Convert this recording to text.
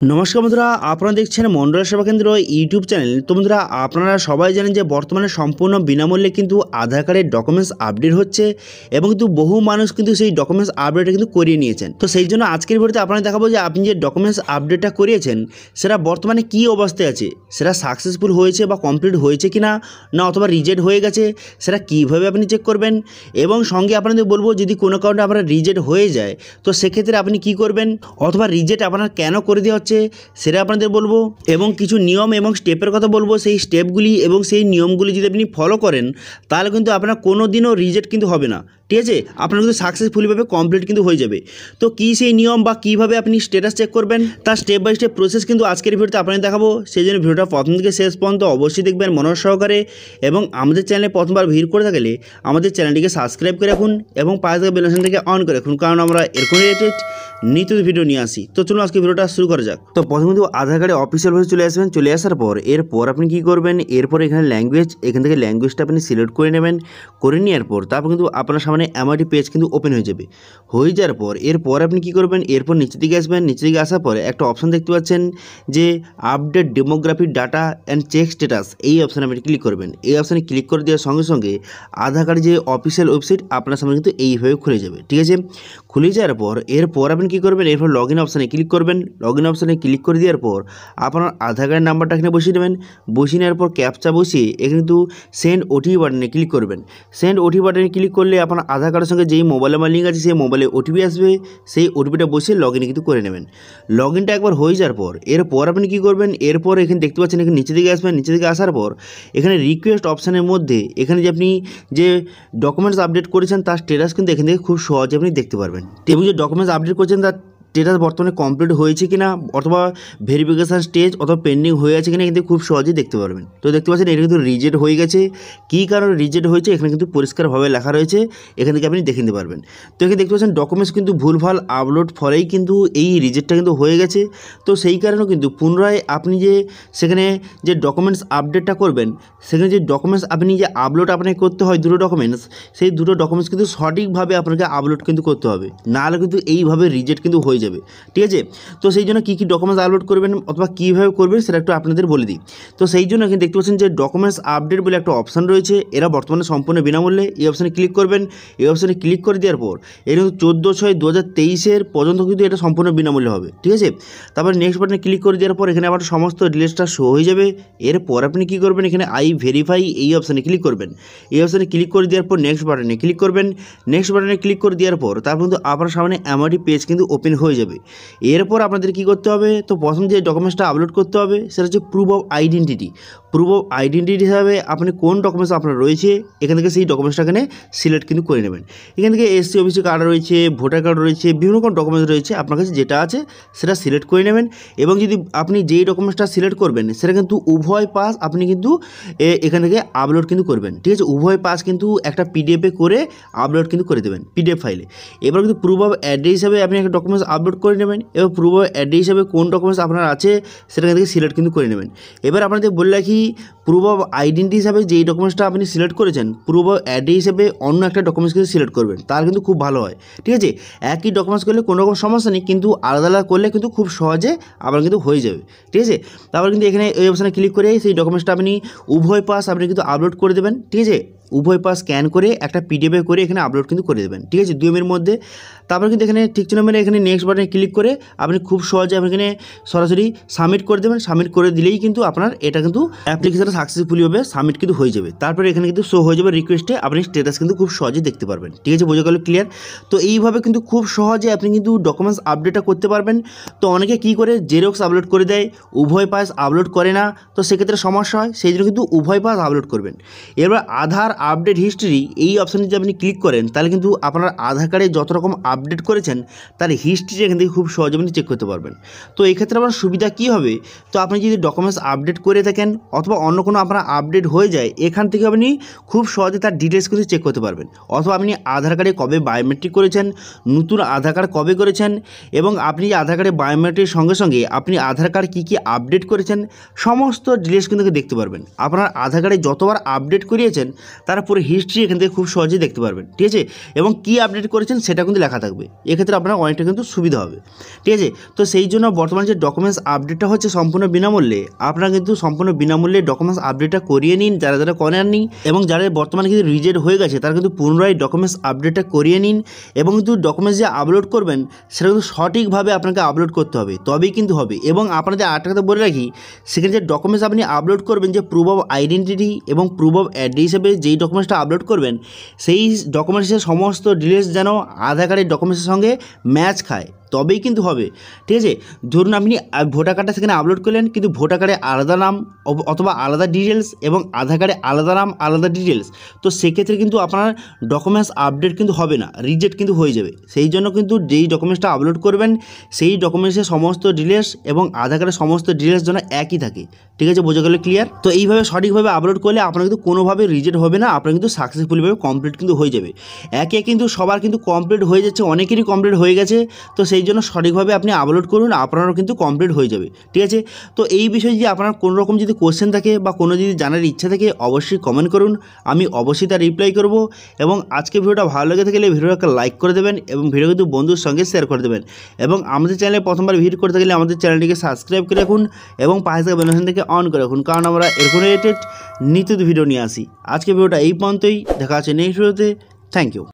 নমস্কার বন্ধুরা, আপনারা দেখছেন মন্ডল সেবা কেন্দ্র ইউটিউব চ্যানেল। তো বন্ধুরা, আপনারা সবাই জানেন যে বর্তমানে সম্পূর্ণ বিনামূল্যে কিন্তু আধার কার্ডের ডকুমেন্টস আপডেট হচ্ছে এবং কিন্তু বহু মানুষ কিন্তু সেই ডকুমেন্টস আপডেটটা কিন্তু করিয়ে নিয়েছেন। তো সেই জন্য আজকের ভিডিওতে আপনারা দেখাবো যে আপনি যে ডকুমেন্টস আপডেটটা করিয়েছেন, সেটা বর্তমানে কী অবস্থায় আছে? সেটা সাকসেসফুল হয়েছে বা কমপ্লিট হয়েছে কি না না অথবা রিজেক্ট হয়ে গেছে, সেটা কীভাবে আপনি চেক করবেন? এবং সঙ্গে আপনাদের বলব, যদি কোনো কারণে আপনার রিজেক্ট হয়ে যায়, তো সেক্ষেত্রে আপনি কি করবেন? অথবা রিজেক্ট আপনার কেন করে দেওয়া হচ্ছে? সেটা আপনাদের বলব এবং কিছু নিয়ম এবং স্টেপের কথা বলব। সেই স্টেপগুলি এবং সেই নিয়মগুলি যদি আপনি ফলো করেন, তাহলে কিন্তু আপনার কোনো দিনও রিজেক্ট কিন্তু হবে না। ঠিক আছে? আপনার কিন্তু সাকসেসফুলিভাবে কমপ্লিট কিন্তু হয়ে যাবে। তো কী সেই নিয়ম বা কীভাবে আপনি স্টেটাস চেক করবেন? তার স্টেপ বাই স্টেপ প্রসেস কিন্তু আজকের ভিডিওতে আপনাদের দেখাবো। সেই জন্য ভিডিওটা প্রথম থেকে শেষ পর্যন্ত অবশ্যই দেখবেন মনোজ সহকারে এবং আমাদের চ্যানেলে প্রথমবার ভিড় করে থাকলে আমাদের চ্যানেলটিকে সাবস্ক্রাইব করে রাখুন এবং পাশে থাকা বেলেশন থেকে অন করে রাখুন। কারণ আমরা এরকম রিলেটেড নিত্য ভিডিও নিয়ে আসি। তো চলুন আজকে ভিডিওটা শুরু করা যাক। তো প্রথমে কিন্তু আধার কার্ডে অফিসিয়াল ভাবে চলে আসবেন, চলে আসার পর এরপর আপনি কি করবেন? এরপর এখানে ল্যাঙ্গুয়েজ এখান থেকে ল্যাঙ্গুয়েজটা আপনি সিলেক্ট করে নেবেন। করে নেওয়ার পর তারপর কিন্তু আপনার সামনে এমআইটি পেজ কিন্তু ওপেন হয়ে যাবে। হয়ে যাওয়ার পর এরপর আপনি কি করবেন? এরপর নিচের দিকে আসবেন, নিচের দিকে আসার পরে একটা অপশন দেখতে পাচ্ছেন যে update demography data and check status এই অপশানে আপনি ক্লিক করবেন। এই অপশানে ক্লিক করে দেওয়ার সঙ্গে সঙ্গে আধার কার্ডের যে অফিসিয়াল ওয়েবসাইট আপনার সামনে কিন্তু এইভাবে খুলে যাবে। ঠিক আছে? খুলে যাওয়ার পর এরপর আপনি কী করবেন? এরপর লগ ইন অপশানে ক্লিক করবেন। লগ ইন অপশানে ক্লিক করে দেওয়ার পর আপনার আধার কার্ডের নাম্বারটা এখানে বসিয়ে নেবেন বসিয়ে নেওয়ার পর ক্যাপচা বসিয়ে এখানে কিন্তু সেন্ড ওটিপি বাটনে ক্লিক করবেন। সেন্ড ওটিপি বাটনে ক্লিক করলে আপনার আধার কার্ডের সঙ্গে যেই মোবাইল নাম্বার লিঙ্ক আছে, সেই মোবাইলে ওটিপি আসবে। সেই ওটিপিটা বসিয়ে লগ ইন কিন্তু করে নেবেন। লগ ইনটা একবার হয়ে যাওয়ার পর, এরপর আপনি কী করবেন? এরপর এখানে দেখতে পাচ্ছেন এখানে নিচে দিকে আসবেন। নিচে দিকে আসার পর এখানে রিকোয়েস্ট অপশানের মধ্যে এখানে যে আপনি যে ডকুমেন্টস আপডেট করেছেন, তার স্টেটাস কিন্তু এখান থেকে খুব সহজে আপনি দেখতে পারবেন। এবং যে ডকুমেন্টস আপডেট করেছেন তার স্টেটাস বর্তমানে কমপ্লিট হয়েছে কি না অথবা ভেরিফিকেশান স্টেজ অথবা পেন্ডিং হয়ে আছে কিনা কিন্তু খুব সহজেই দেখতে পারবেন। তো দেখতে পাচ্ছেন, এটা কিন্তু রিজেক্ট হয়ে গেছে। কী কারণে রিজেক্ট হয়েছে? এখানে কিন্তু পরিষ্কারভাবে লেখা রয়েছে। এখান থেকে আপনি দেখে নিতে পারবেন। তো এখানে দেখতে পাচ্ছেন ডকুমেন্টস কিন্তু ভুলভাল আপলোড ফলেই কিন্তু এই রিজেক্টটা কিন্তু হয়ে গেছে। তো সেই কারণেও কিন্তু পুনরায় আপনি যে সেখানে যে ডকুমেন্টস আপডেটটা করবেন, সেখানে যে ডকুমেন্টস আপনি যে আপলোড আপনাকে করতে হয় দুটো ডকুমেন্টস সেই দুটো ডকুমেন্টস কিন্তু সঠিকভাবে আপনাকে আপলোড কিন্তু করতে হবে। নাহলে কিন্তু এইভাবে রিজেক্ট কিন্তু হয়ে যাবে, ঠিক আছে? তো সেই জন্য কী কী ডকুমেন্টস আপলোড করবেন অথবা কীভাবে করবেন সেটা একটু আপনাদের বলে দিই। তো সেই জন্য এখানে দেখতে পাচ্ছেন যে ডকুমেন্টস আপডেট বলে একটা অপশান রয়েছে, এরা বর্তমানে সম্পূর্ণ বিনামূল্যে এই অপশানে ক্লিক করবেন। এই অপশানে ক্লিক করে দেওয়ার পর, এর কিন্তু চোদ্দ ছয় দু হাজার তেইশের পর্যন্ত কিন্তু এটা সম্পূর্ণ বিনামূল্যে হবে, ঠিক আছে? তারপর নেক্সট বাটনে ক্লিক করে দেওয়ার পর এখানে আবার সমস্ত ডিটেলসটা শো হয়ে যাবে। এরপর আপনি কী করবেন? এখানে আই ভেরিফাই এই অপশানে ক্লিক করবেন। এই অপশানে ক্লিক করে দেওয়ার পর নেক্সট বাটনে ক্লিক করবেন। নেক্সট বাটনে ক্লিক করে দেওয়ার পর তারপর কিন্তু আপনার সামনে এমআরটি পেজ কিন্তু ওপেন হয়ে যাবে। এরপর আপনাদের কি করতে হবে? তো প্রথম যে ডকুমেন্টসটা আপলোড করতে হবে, সেটা হচ্ছে proof of identity proof of identity হিসাবে আপনি কোন ডকুমেন্টস আপনার রয়েছে, এখান থেকে সেই ডকুমেন্টসটা এখানে সিলেক্ট কিন্তু করে নেবেন। এখান থেকে এসসি অফিসি কার্ড রয়েছে ভোটার কার্ড রয়েছে, বিভিন্ন রকম ডকুমেন্টস রয়েছে, আপনার কাছে যেটা আছে সেটা সিলেক্ট করে নেবেন। এবং যদি আপনি যেই ডকুমেন্টসটা সিলেক্ট করবেন, সেটা কিন্তু উভয় পাস আপনি কিন্তু এখান থেকে আপলোড কিন্তু করবেন। ঠিক আছে? উভয় পাস কিন্তু একটা পিডিএফে করে আপলোড কিন্তু করে দেবেন পিডিএফ ফাইলে এবার কিন্তু প্রুফ অফ অ্যাড্রেস হিসাবে আপনি একটা ডকুমেন্টস আপলোড করে নেবেন এবার প্রুফ অফ অ্যাড্রেস হিসাবে কোন ডকুমেন্টস আপনার আছে, সেটা থেকে সিলেক্ট কিন্তু করে নেবেন। এবার আপনাদের বলে রাখি প্রুফ অফ আইডেন্টি হিসাবে যেই ডকুমেন্টসটা আপনি সিলেক্ট করেছেন প্রুফ অফ অ্যাডি হিসেবে অন্য একটা ডকুমেন্টস কিন্তু সিলেক্ট করবেন। তার কিন্তু খুব ভালো হয়। ঠিক আছে? একই ডকুমেন্টস করলে কোনো রকম সমস্যা নেই, কিন্তু আলাদা আলাদা করলে কিন্তু খুব সহজে আপনার কিন্তু হয়ে যাবে। ঠিক আছে? তারপর কিন্তু এখানে ওই অপশানে ক্লিক করে সেই ডকুমেন্টসটা আপনি উভয় পাস আপনি কিন্তু আপলোড করে দেবেন। ঠিক আছে? উভয় পাস স্ক্যান করে একটা পিডিএফে করে এখানে আপলোড কিন্তু করে দেবেন। ঠিক আছে? দুই এমের মধ্যে। তারপর কিন্তু এখানে ঠিক চিহ্ন মেরে এখানে নেক্সট বাটনে ক্লিক করে আপনি খুব সহজে আপনি এখানে সরাসরি সাবমিট করে দেবেন। সাবমিট করে দিলেই কিন্তু আপনার এটা কিন্তু অ্যাপ্লিকেশনটা সাকসেসফুলি হবে সাবমিট কিন্তু হয়ে যাবে। তারপরে এখানে কিন্তু শো হয়ে যাবে রিকোয়েস্টে আপনি স্ট্যাটাস কিন্তু খুব সহজে দেখতে পারবেন। ঠিক আছে? বোঝা গেল ক্লিয়ার তো এইভাবে কিন্তু খুব সহজে আপনি কিন্তু ডকুমেন্টস আপডেটটা করতে পারবেন। তো অনেকে কি করে? জেরক্স আপলোড করে দেয়, উভয় পাস আপলোড করে না। তো সেক্ষেত্রে সমস্যা হয়, সেই জন্য কিন্তু উভয় পাস আপলোড করবেন। এবার আধার আপডেট হিস্ট্রি এই অপশানে যদি আপনি ক্লিক করেন, তাহলে কিন্তু আপনার আধার কার্ডে যত রকম আপডেট করেছেন, তার হিস্ট্রি এখান থেকে খুব সহজে আপনি চেক করতে পারবেন। তো এক্ষেত্রে আপনার সুবিধা কী হবে? তো আপনি যদি ডকুমেন্টস আপডেট করে থাকেন অথবা অন্য কোনো আপনার আপডেট হয়ে যায়, এখান থেকে আপনি খুব সহজে তার ডিটেলস কিন্তু চেক করতে পারবেন। অথবা আপনি আধার কার্ডে কবে বায়োমেট্রিক করেছেন, নতুন আধার কার্ড কবে করেছেন, এবং আপনি আধার কার্ডে বায়োমেট্রির সঙ্গে সঙ্গে আপনি আধার কার্ড কী কী আপডেট করেছেন, সমস্ত ডিটেলস কিন্তু দেখতে পারবেন। আপনার আধার কার্ডে যতবার আপডেট করিয়েছেন তার পুরো হিস্ট্রি এখান থেকে খুব সহজেই দেখতে পারবেন, ঠিক আছে? এবং কী আপডেট করেছেন সেটা কিন্তু লেখা থাকবে। এক্ষেত্রে আপনার অনেকটা কিন্তু সুবিধা হবে, ঠিক আছে? তো সেই জন্য বর্তমানে যে ডকুমেন্টস আপডেটটা হচ্ছে সম্পূর্ণ বিনামূল্যে, আপনারা কিন্তু সম্পূর্ণ বিনামূল্যে ডকুমেন্টস আপডেটটা করিয়ে নিন, যারা যারা করেননি এবং যারা বর্তমানে কিন্তু রিজেক্ট হয়ে গেছে, তারা কিন্তু পুনরায় ডকুমেন্টস আপডেটটা করিয়ে নিন, এবং কিন্তু ডকুমেন্টস যে আপলোড করবেন, সেটা কিন্তু সঠিকভাবে আপনাকে আপলোড করতে হবে, তবেই কিন্তু হবে। এবং আপনাদের আরেকটা কথা বলে রাখি, সেখানে যে ডকুমেন্টস আপনি আপলোড করবেন, যে প্রুফ অফ আইডেন্টিটি এবং প্রুফ অফ অ্যাড্রেস হিসেবে যেই ডকুমেন্টসটা আপলোড করবেন সেই ডকুমেন্টসের সমস্ত ডিটেলস যেন আধার কার্ডের ডকুমেন্টসের সঙ্গে ম্যাচ খায়। তবেই কিন্তু হবে। ঠিক আছে? ধরুন আপনি ভোটার কার্ডটা সেখানে আপলোড করলেন, কিন্তু ভোটার কার্ডে আলাদা নাম অথবা আলাদা ডিটেলস এবং আধার কার্ডে আলাদা নাম, আলাদা ডিটেলস তো সেক্ষেত্রে কিন্তু আপনার ডকুমেন্টস আপডেট কিন্তু হবে না রিজেক্ট কিন্তু হয়ে যাবে। সেই জন্য কিন্তু যেই ডকুমেন্টসটা আপলোড করবেন, সেই ডকুমেন্টসের সমস্ত ডিটেলস এবং আধার কার্ডের সমস্ত ডিটেলস যেন একই থাকে। ঠিক আছে? বোঝা গেলে ক্লিয়ার তো এইভাবে সঠিকভাবে আপলোড করলে আপনার কিন্তু কোনোভাবে রিজেক্ট হবে না, আপনার কিন্তু সাকসেসফুলিভাবে কমপ্লিট কিন্তু হয়ে যাবে। একে কিন্তু সবার কিন্তু কমপ্লিট হয়ে যাচ্ছে, অনেকেরই কমপ্লিট হয়ে গেছে, তো সেই জন্য সঠিকভাবে আপনি আপলোড করুন, আপনারও কিন্তু কমপ্লিট হয়ে যাবে। ঠিক আছে? তো এই বিষয়ে যদি আপনার কোনো রকম যদি কোশ্চেন থাকে বা কোনো যদি জানার ইচ্ছা থাকে, অবশ্যই কমেন্ট করুন। আমি অবশ্যই তার রিপ্লাই করব এবং আজকে ভিডিওটা ভালো লেগে থাকলে ভিডিওটাকে লাইক করে দেবেন এবং ভিডিও কিন্তু বন্ধুর সঙ্গে শেয়ার করে দেবেন। এবং আমাদের চ্যানেলে প্রথমবার ভিজিট করতে গেলে আমাদের চ্যানেলটিকে সাবস্ক্রাইব করে রাখুন এবং পাশে থাকা বেলন থেকে অন করে রাখুন। কারণ আমরা এরকম রিলেটেড নিত্য ভিডিও নিয়ে আসি। আজকে ভিডিওটা এই পর্যন্তই। দেখা আছে নেক্সট ভিডিওতে থ্যাংক ইউ